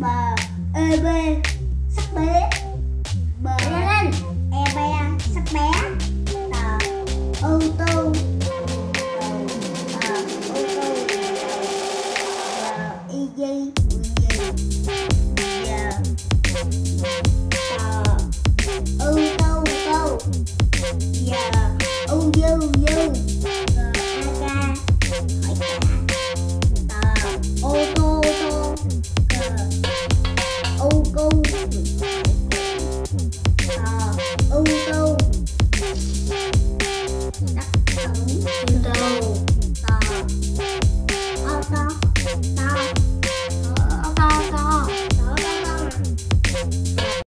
bờ ê bê sắc bé bờ lên e be sắc bé tờ ô tô Dây, dây, dây, tờ, ưu câu câu, giờ, ưu dư dư,